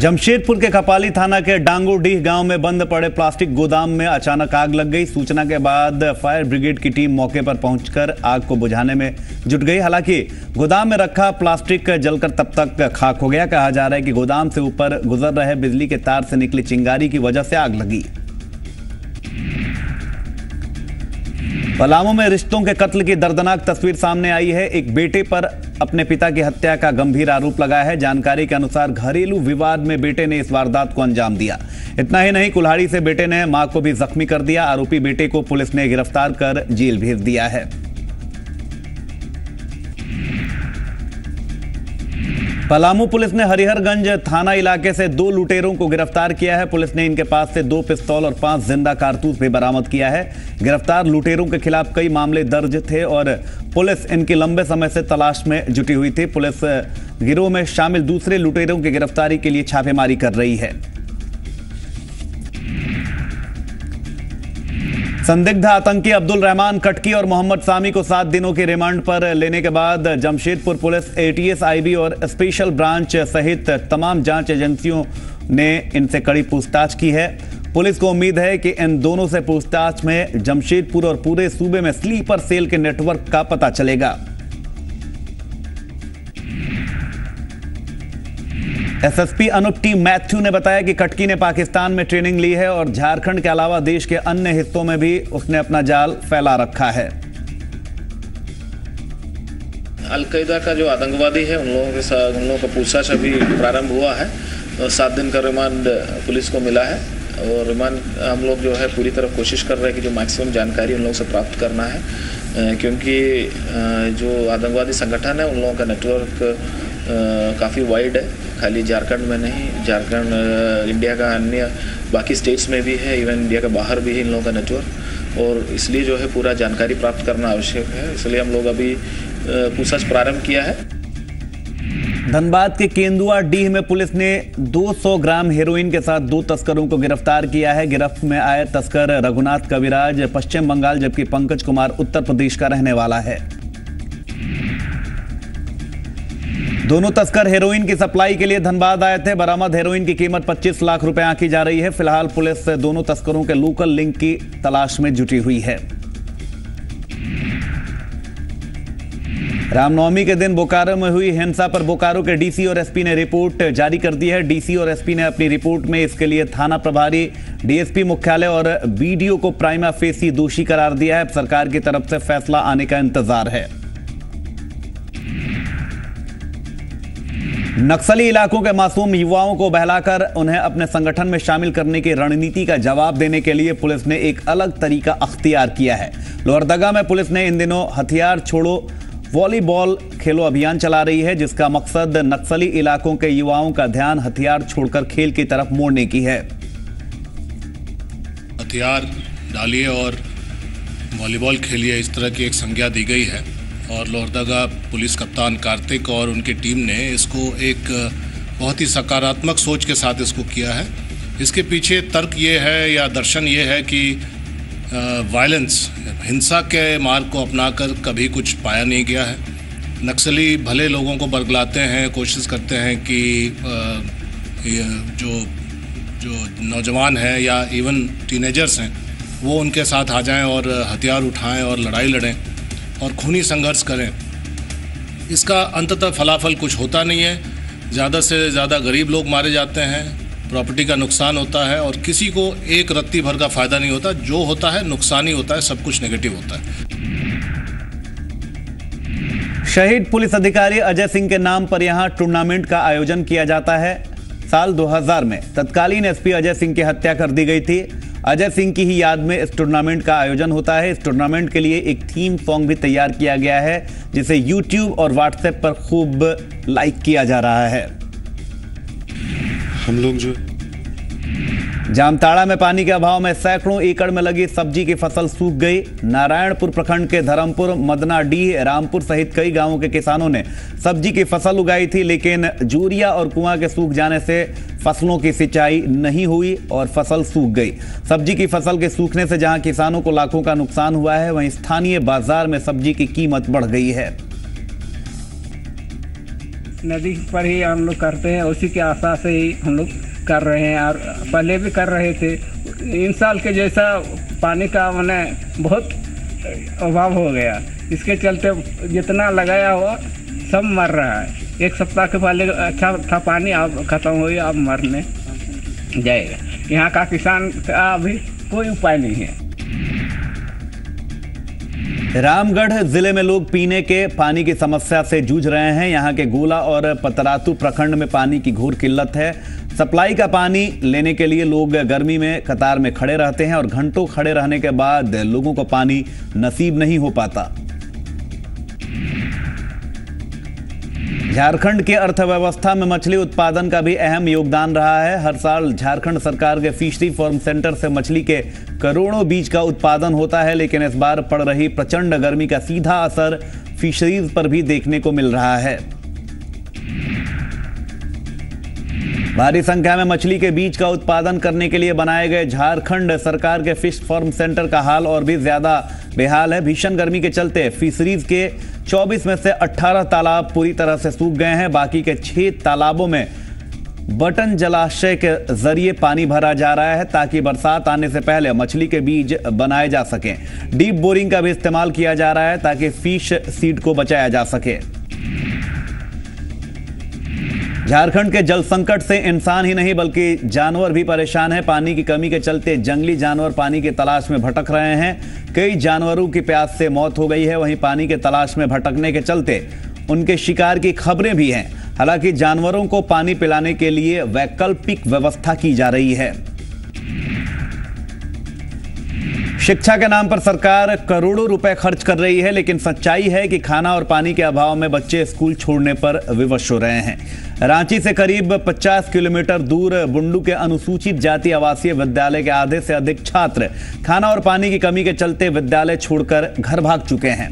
जमशेदपुर के कपाली थाना के डांगोडीह गाँव में बंद पड़े प्लास्टिक गोदाम में अचानक आग लग गई। सूचना के बाद फायर ब्रिगेड की टीम मौके पर पहुंचकर आग को बुझाने में जुट गई। हालाँकि गोदाम में रखा प्लास्टिक जलकर तब तक खाक हो गया। कहा जा रहा है कि गोदाम से ऊपर गुजर रहे बिजली के तार से निकली चिंगारी की वजह से आग लगी। पलामू में रिश्तों के कत्ल की दर्दनाक तस्वीर सामने आई है। एक बेटे पर अपने पिता की हत्या का गंभीर आरोप लगाया है। जानकारी के अनुसार घरेलू विवाद में बेटे ने इस वारदात को अंजाम दिया। इतना ही नहीं, कुल्हाड़ी से बेटे ने माँ को भी जख्मी कर दिया। आरोपी बेटे को पुलिस ने गिरफ़्तार कर जेल भेज दिया है। पलामू पुलिस ने हरिहरगंज थाना इलाके से दो लुटेरों को गिरफ़्तार किया है। पुलिस ने इनके पास से दो पिस्तौल और पाँच ज़िंदा कारतूस भी बरामद किया है। गिरफ़्तार लुटेरों के खिलाफ कई मामले दर्ज थे और पुलिस इनकी लंबे समय से तलाश में जुटी हुई थी। पुलिस गिरोह में शामिल दूसरे लुटेरों की गिरफ्तारी के लिए छापेमारी कर रही है। संदिग्ध आतंकी अब्दुल रहमान कटकी और मोहम्मद सामी को सात दिनों के रिमांड पर लेने के बाद जमशेदपुर पुलिस एटीएस आईबी और स्पेशल ब्रांच सहित तमाम जाँच एजेंसियों ने इनसे कड़ी पूछताछ की है। पुलिस को उम्मीद है कि इन दोनों से पूछताछ में जमशेदपुर और पूरे सूबे में स्लीपर सेल के नेटवर्क का पता चलेगा। एसएसपी अनुप टी मैथ्यू ने बताया कि कटकी ने पाकिस्तान में ट्रेनिंग ली है और झारखंड के अलावा देश के अन्य हिस्सों में भी उसने अपना जाल फैला रखा है। अलकायदा का जो आतंकवादी है, उन लोगों के साथ, उन लोगों का पूछताछ अभी प्रारंभ हुआ है। तो सात दिन का रिमांड पुलिस को मिला है। और रिमांड हम लोग जो है, पूरी तरह कोशिश कर रहे हैं कि जो मैक्सिमम जानकारी उन लोगों से प्राप्त करना है। क्योंकि जो आतंकवादी संगठन है, उन लोगों का नेटवर्क काफ़ी वाइड है। खाली झारखंड में नहीं, झारखंड इंडिया का अन्य बाकी स्टेट्स में भी है इवन इंडिया के बाहर भी है इन लोगों का नेटवर्क और इसलिए जो है पूरा जानकारी प्राप्त करना आवश्यक है, इसलिए हम लोग अभी पूछताछ प्रारंभ किया है। धनबाद के केंदुआ डीह में पुलिस ने 200 ग्राम हेरोइन के साथ दो तस्करों को गिरफ़्तार किया है। गिरफ्त में आए तस्कर रघुनाथ कविराज, पश्चिम बंगाल, जबकि पंकज कुमार उत्तर प्रदेश का रहने वाला है। दोनों तस्कर हेरोइन की सप्लाई के लिए धनबाद आए थे। बरामद हेरोइन की कीमत 25 लाख रुपए आंकी जा रही है। फ़िलहाल पुलिस दोनों तस्करों के लोकल लिंक की तलाश में जुटी हुई है। रामनवमी के दिन बोकारो में हुई हिंसा पर बोकारो के डीसी और एसपी ने रिपोर्ट जारी कर दी है। डीसी और एसपी ने अपनी रिपोर्ट में इसके लिए थाना प्रभारी, डीएसपी मुख्यालय और बीडीओ को प्राइमा फेसी दोषी करार दिया है। सरकार की तरफ़ से फैसला आने का इंतज़ार है। नक्सली इलाकों के मासूम युवाओं को बहलाकर उन्हें अपने संगठन में शामिल करने की रणनीति का जवाब देने के लिए पुलिस ने एक अलग तरीका अख्तियार किया है। लोहरदगा में पुलिस ने इन दिनों हथियार छोड़ो वॉलीबॉल खेलो अभियान चला रही है, जिसका मकसद नक्सली इलाकों के युवाओं का ध्यान हथियार छोड़कर खेल की तरफ़ मोड़ने की है। हथियार डालिए और वॉलीबॉल खेलिए, इस तरह की एक संज्ञा दी गई है। और लोहरदगा पुलिस कप्तान कार्तिक और उनकी टीम ने इसको एक बहुत ही सकारात्मक सोच के साथ इसको किया है। इसके पीछे तर्क ये है या दर्शन ये है कि वायलेंस हिंसा के मार्ग को अपनाकर कभी कुछ पाया नहीं गया है। नक्सली भले लोगों को बरगलाते हैं, कोशिश करते हैं कि जो जो नौजवान हैं या इवन टीनेजर्स हैं, वो उनके साथ आ जाएँ और हथियार उठाएँ और लड़ाई लड़ें। और खूनी संघर्ष करें। इसका अंततः फलाफल कुछ होता नहीं है। ज़्यादा से ज़्यादा गरीब लोग मारे जाते हैं। प्रॉपर्टी का नुकसान होता है और किसी को एक रत्ती भर का फ़ायदा नहीं होता। जो होता है, नुकसान ही होता है, सब कुछ नेगेटिव होता है। शहीद पुलिस अधिकारी अजय सिंह के नाम पर यहाँ टूर्नामेंट का आयोजन किया जाता है। साल 2000 में तत्कालीन एसपी अजय सिंह की हत्या कर दी गई थी। अजय सिंह की ही याद में इस टूर्नामेंट का आयोजन होता है। इस टूर्नामेंट के लिए एक थीम सॉन्ग भी तैयार किया गया है, जिसे यूट्यूब और व्हाट्सएप पर खूब लाइक किया जा रहा है। हम लोग जो जामताड़ा में पानी के अभाव में सैकड़ों एकड़ में लगी सब्ज़ी की फ़सल सूख गई। नारायणपुर प्रखंड के धर्मपुर मदनाडीह रामपुर सहित कई गाँवों के किसानों ने सब्ज़ी की फ़सल उगाई थी, लेकिन जूरिया और कुआँ के सूख जाने से फ़सलों की सिंचाई नहीं हुई और फ़सल सूख गई। सब्ज़ी की फ़सल के सूखने से जहाँ किसानों को लाखों का नुकसान हुआ है, वहीं स्थानीय बाज़ार में सब्ज़ी की कीमत बढ़ गई है। नदी पर ही हम लोग करते हैं, उसी के आशा से ही हम लोग कर रहे हैं और पहले भी कर रहे थे। इन साल के जैसा पानी का मैंने बहुत अभाव हो गया। इसके चलते जितना लगाया हुआ सब मर रहा है। एक सप्ताह के पहले अच्छा था पानी, अब खत्म हो गया अब मरने जाएगा। यहाँ का किसान का अभी कोई उपाय नहीं है। रामगढ़ ज़िले में लोग पीने के, पानी की समस्या से जूझ रहे हैं। यहाँ के गोला और पतरातू प्रखंड में पानी की घोर किल्लत है। सप्लाई का पानी लेने के लिए लोग गर्मी में कतार में खड़े रहते हैं और घंटों खड़े रहने के बाद लोगों को पानी नसीब नहीं हो पाता। झारखंड के अर्थव्यवस्था में मछली उत्पादन का भी अहम योगदान रहा है। हर साल झारखंड सरकार के फिशरी फॉर्म सेंटर से मछली के करोड़ों बीज का उत्पादन होता है, लेकिन इस बार पड़ रही प्रचंड गर्मी का सीधा असर फिशरीज पर भी देखने को मिल रहा है। भारी संख्या में मछली के बीज का उत्पादन करने के लिए बनाए गए झारखंड सरकार के फ़िश फार्म सेंटर का हाल और भी ज़्यादा बेहाल है। भीषण गर्मी के चलते फिशरीज के 24 में से 18 तालाब पूरी तरह से सूख गए हैं। बाकी के छह तालाबों में बटन जलाशय के ज़रिए पानी भरा जा रहा है ताकि बरसात आने से पहले मछली के बीज बनाए जा सकें। डीप बोरिंग का भी इस्तेमाल किया जा रहा है ताकि फ़िश सीड को बचाया जा सके। झारखंड के जल संकट से इंसान ही नहीं, बल्कि जानवर भी परेशान है। पानी की कमी के चलते जंगली जानवर पानी की तलाश में भटक रहे हैं। कई जानवरों की प्यास से मौत हो गई है। वहीं पानी के तलाश में भटकने के चलते उनके शिकार की खबरें भी हैं। हालाँकि जानवरों को पानी पिलाने के लिए वैकल्पिक व्यवस्था की जा रही है। शिक्षा के नाम पर सरकार करोड़ों रुपए खर्च कर रही है, लेकिन सच्चाई है कि खाना और पानी के अभाव में बच्चे स्कूल छोड़ने पर विवश हो रहे हैं। रांची से करीब 50 किलोमीटर दूर बुंडू के अनुसूचित जाति आवासीय विद्यालय के आधे से अधिक छात्र खाना और पानी की कमी के चलते विद्यालय छोड़कर घर भाग चुके हैं।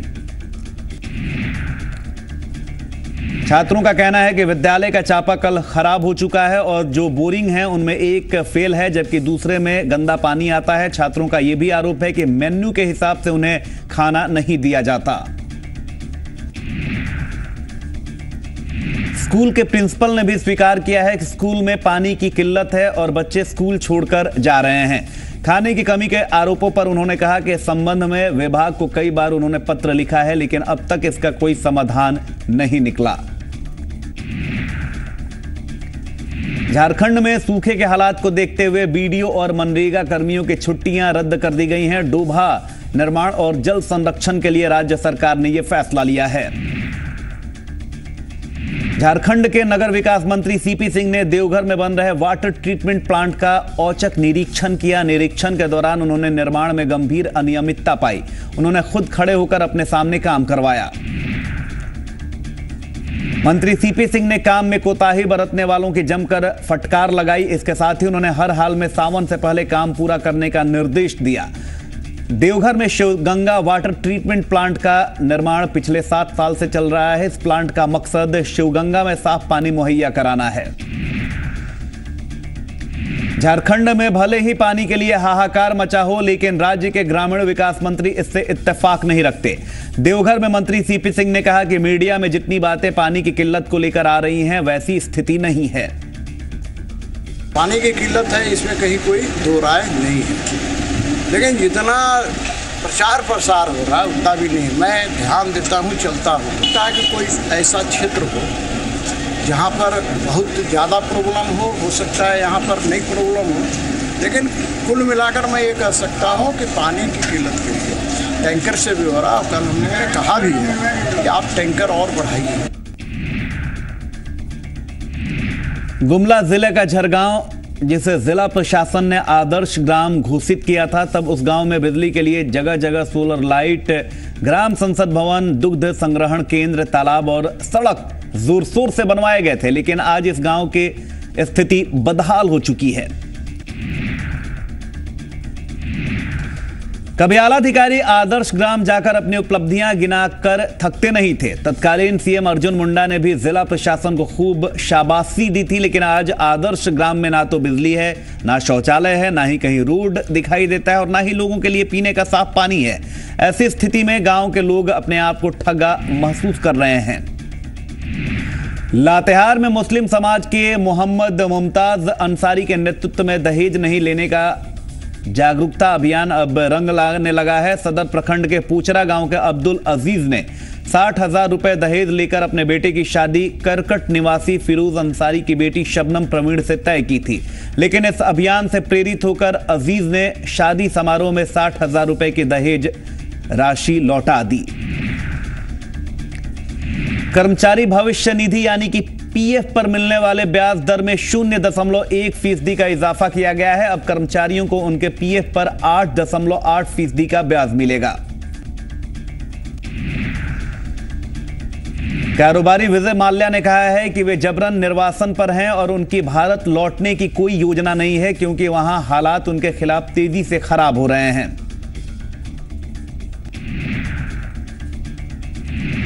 छात्रों का कहना है कि विद्यालय का चापाकल खराब हो चुका है और जो बोरिंग है, उनमें एक फेल है, जबकि दूसरे में गंदा पानी आता है। छात्रों का यह भी आरोप है कि मेन्यू के हिसाब से उन्हें खाना नहीं दिया जाता। स्कूल के प्रिंसिपल ने भी स्वीकार किया है कि स्कूल में पानी की किल्लत है और बच्चे स्कूल छोड़कर जा रहे हैं। खाने की कमी के आरोपों पर उन्होंने कहा कि संबंध में विभाग को कई बार उन्होंने पत्र लिखा है, लेकिन अब तक इसका कोई समाधान नहीं निकला। झारखंड में सूखे के हालात को देखते हुए बीडीओ और मनरेगा कर्मियों की छुट्टियाँ रद्द कर दी गई हैं। डोभा निर्माण और जल संरक्षण के लिए राज्य सरकार ने यह फैसला लिया है। झारखंड के नगर विकास मंत्री सीपी सिंह ने देवघर में बन रहे वाटर ट्रीटमेंट प्लांट का औचक निरीक्षण किया। निरीक्षण के दौरान उन्होंने निर्माण में गंभीर अनियमितता पाई। उन्होंने खुद खड़े होकर अपने सामने काम करवाया। मंत्री सीपी सिंह ने काम में कोताही बरतने वालों की जमकर फटकार लगाई। इसके साथ ही उन्होंने हर हाल में सावन से पहले काम पूरा करने का निर्देश दिया। देवघर में शिवगंगा वाटर ट्रीटमेंट प्लांट का निर्माण पिछले सात साल से चल रहा है। इस प्लांट का मकसद शिवगंगा में साफ़ पानी मुहैया कराना है। झारखंड में भले ही पानी के लिए हाहाकार मचा हो, लेकिन राज्य के ग्रामीण विकास मंत्री इससे इत्तेफाक नहीं रखते। देवघर में मंत्री सीपी सिंह ने कहा कि मीडिया में जितनी बातें पानी की किल्लत को लेकर आ रही हैं, वैसी स्थिति नहीं है। पानी की किल्लत है, इसमें कहीं कोई दो राय नहीं है। लेकिन जितना प्रचार प्रसार हो रहा है, उतना भी नहीं। मैं ध्यान देता हूँ, चलता हूँ। ताकि कोई ऐसा क्षेत्र हो, जहाँ पर बहुत ज़्यादा प्रॉब्लम हो हो सकता है यहाँ पर नहीं प्रॉब्लम हो। लेकिन कुल मिलाकर मैं ये कह सकता हूँ कि पानी की किल्लत के लिए टैंकर से भी हो रहा कल हमने कहा भी है कि आप टैंकर और बढ़ाइए। गुमला ज़िले का झरगांव जिसे जिला प्रशासन ने आदर्श ग्राम घोषित किया था, तब उस गाँव में बिजली के लिए जगह जगह सोलर लाइट, ग्राम संसद भवन, दुग्ध संग्रहण केंद्र, तालाब और सड़क ज़ोर शोर से बनवाए गए थे। लेकिन आज इस गाँव की स्थिति बदहाल हो चुकी है। कबियाला अधिकारी आदर्श ग्राम जाकर अपनी उपलब्धियाँ गिनाकर थकते नहीं थे। तत्कालीन सीएम अर्जुन मुंडा ने भी जिला प्रशासन को खूब शाबाशी दी थी, लेकिन आज आदर्श ग्राम में ना तो बिजली है, ना शौचालय है, ना ही कहीं रोड दिखाई देता है और ना ही लोगों के लिए पीने का साफ़ पानी है। ऐसी स्थिति में गाँव के लोग अपने आप को ठगा महसूस कर रहे हैं। लातेहार में मुस्लिम समाज के मोहम्मद मुमताज़ अंसारी के नेतृत्व में दहेज नहीं लेने का जागरूकता अभियान अब रंग लाने लगा है। सदर प्रखंड के पूचरा गाँव के अब्दुल अज़ीज़ ने साठ हज़ार रुपए दहेज लेकर अपने बेटे की शादी। करकट निवासी फिरोज अंसारी की बेटी शबनम प्रवीण से तय की थी। लेकिन इस अभियान से प्रेरित होकर अज़ीज़ ने शादी समारोह में साठ हज़ार रुपए की दहेज राशि लौटा दी। कर्मचारी भविष्य निधि यानी कि पीएफ पर मिलने वाले ब्याज दर में शून्य दशमलव एक फ़ीसदी का इजाफा किया गया है। अब कर्मचारियों को उनके पीएफ पर आठ दशमलव आठ फ़ीसदी का ब्याज मिलेगा। कारोबारी विजय माल्या ने कहा है कि वे जबरन निर्वासन पर हैं और उनकी भारत लौटने की कोई योजना नहीं है, क्योंकि वहाँ हालात उनके खिलाफ तेज़ी से खराब हो रहे हैं।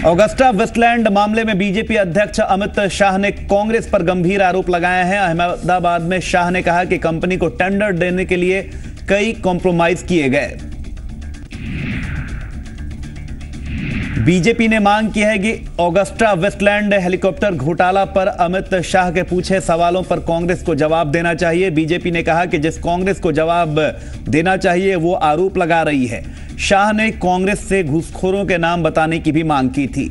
ऑगस्टा वेस्टलैंड मामले में बीजेपी अध्यक्ष अमित शाह ने कांग्रेस पर गंभीर आरोप लगाए हैं। अहमदाबाद में शाह ने कहा कि कंपनी को टेंडर देने के लिए कई कॉम्प्रोमाइज किए गए। बीजेपी ने मांग की है कि ऑगस्टा वेस्टलैंड हेलीकॉप्टर घोटाला पर अमित शाह के पूछे सवालों पर कांग्रेस को जवाब देना चाहिए। बीजेपी ने कहा कि जिस कांग्रेस को जवाब देना चाहिए, वो आरोप लगा रही है। शाह ने कांग्रेस से घुसखोरों के नाम बताने की भी मांग की थी।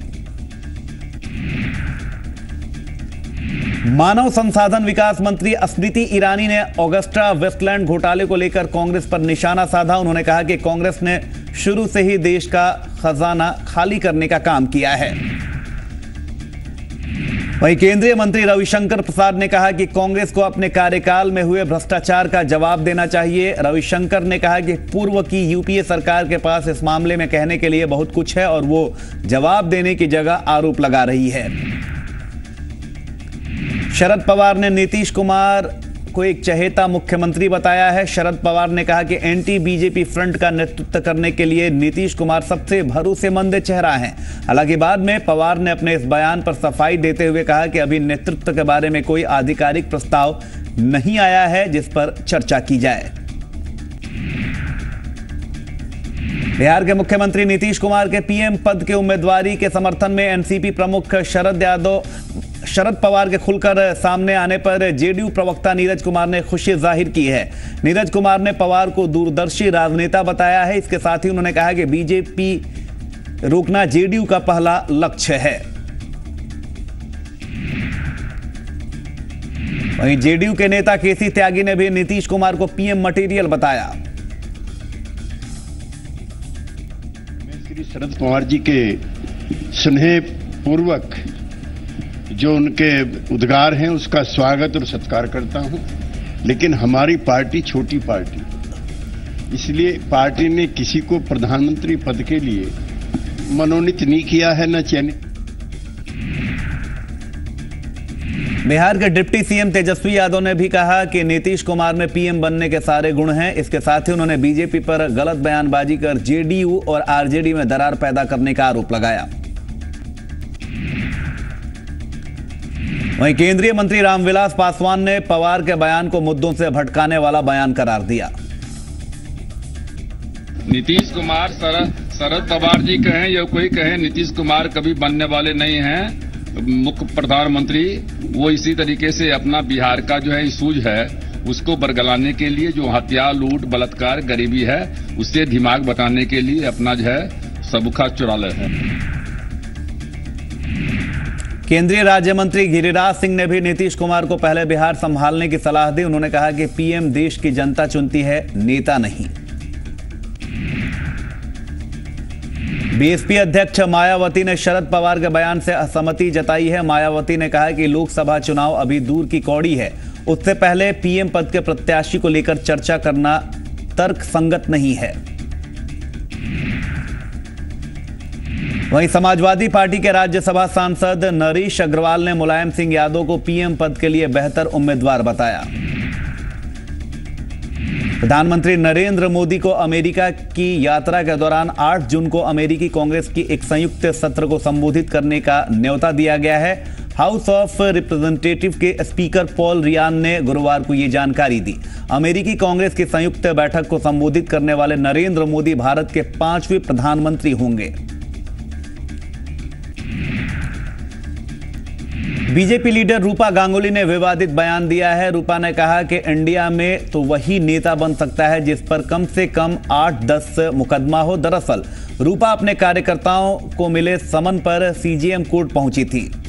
मानव संसाधन विकास मंत्री स्मृति ईरानी ने ऑगस्टा वेस्टलैंड घोटाले को लेकर कांग्रेस पर निशाना साधा। उन्होंने कहा कि कांग्रेस ने शुरू से ही देश का खजाना खाली करने का काम किया है। वहीं केंद्रीय मंत्री रविशंकर प्रसाद ने कहा कि कांग्रेस को अपने कार्यकाल में हुए भ्रष्टाचार का जवाब देना चाहिए। रविशंकर ने कहा कि पूर्व की यूपीए सरकार के पास इस मामले में कहने के लिए बहुत कुछ है और वो जवाब देने की जगह आरोप लगा रही है। शरद पवार ने नीतीश कुमार को एक चहेता मुख्यमंत्री बताया है। शरद पवार ने कहा कि एंटी बीजेपी फ्रंट का नेतृत्व करने के लिए नीतीश कुमार सबसे भरोसेमंद चेहरा हैं। हालाँकि बाद में पवार ने अपने इस बयान पर सफ़ाई देते हुए कहा कि अभी नेतृत्व के बारे में कोई आधिकारिक प्रस्ताव नहीं आया है, जिस पर चर्चा की जाए। बिहार के मुख्यमंत्री नीतीश कुमार के पीएम पद के उम्मीदवारी के समर्थन में एनसीपी प्रमुख शरद यादव शरद पवार के खुलकर सामने आने पर जेडीयू प्रवक्ता नीरज कुमार ने खुशी ज़ाहिर की है। नीरज कुमार ने पवार को दूरदर्शी राजनेता बताया है। इसके साथ ही उन्होंने कहा कि बीजेपी रोकना जेडीयू का पहला लक्ष्य है। वहीं जेडीयू के नेता केसी त्यागी ने भी नीतीश कुमार को पीएम मटेरियल बताया। श्री शरद पवार जी के स्नेह पूर्वक जो उनके उद्गार हैं, उसका स्वागत और सत्कार करता हूँ। लेकिन हमारी पार्टी छोटी पार्टी। इसलिए पार्टी ने किसी को प्रधानमंत्री पद के लिए मनोनीत नहीं किया है, न चयनित। बिहार के डिप्टी सीएम तेजस्वी यादव ने भी कहा कि नीतीश कुमार में पीएम बनने के सारे गुण हैं। इसके साथ ही उन्होंने बीजेपी पर गलत बयानबाजी कर जेडीयू और आरजेडी में दरार पैदा करने का आरोप लगाया। वहीं केंद्रीय मंत्री रामविलास पासवान ने पवार के बयान को मुद्दों से भटकाने वाला बयान करार दिया। नीतीश कुमार शरद पवार जी कहें या कोई कहे, नीतीश कुमार कभी बनने वाले नहीं हैं। मुख्य प्रधानमंत्री, वो इसी तरीके से अपना बिहार का जो है, सूझ है, उसको बरगलाने के लिए जो हत्या लूट, बलात्कार, गरीबी है, उससे दिमाग बताने के लिए अपना जो है सबुखा चुरा है। केंद्रीय राज्य मंत्री गिरिराज सिंह ने भी नीतीश कुमार को पहले बिहार संभालने की सलाह दी। उन्होंने कहा कि पीएम देश की जनता चुनती है, नेता नहीं। बीएसपी अध्यक्ष मायावती ने शरद पवार के बयान से असहमति जताई है। मायावती ने कहा कि लोकसभा चुनाव अभी दूर की कौड़ी है। उससे पहले पीएम पद के प्रत्याशी को लेकर चर्चा करना तर्क संगत नहीं है। वहीं समाजवादी पार्टी के राज्यसभा सांसद नरेश अग्रवाल ने मुलायम सिंह यादव को पीएम पद के लिए बेहतर उम्मीदवार बताया। प्रधानमंत्री नरेंद्र मोदी को अमेरिका की यात्रा के दौरान 8 जून को अमेरिकी कांग्रेस की एक संयुक्त सत्र को संबोधित करने का न्यौता दिया गया है। हाउस ऑफ़ रिप्रेजेंटेटिव के स्पीकर पॉल रियान ने गुरुवार को यह जानकारी दी। अमेरिकी कांग्रेस की संयुक्त बैठक को संबोधित करने वाले नरेंद्र मोदी भारत के पाँचवें प्रधानमंत्री होंगे। बीजेपी लीडर रूपा गांगुली ने विवादित बयान दिया है। रूपा ने कहा कि इंडिया में तो वही नेता बन सकता है जिस पर कम से कम आठ दस मुकदमा हो। दरअसल, रूपा अपने कार्यकर्ताओं को मिले समन पर सीजीएम कोर्ट पहुँची थी।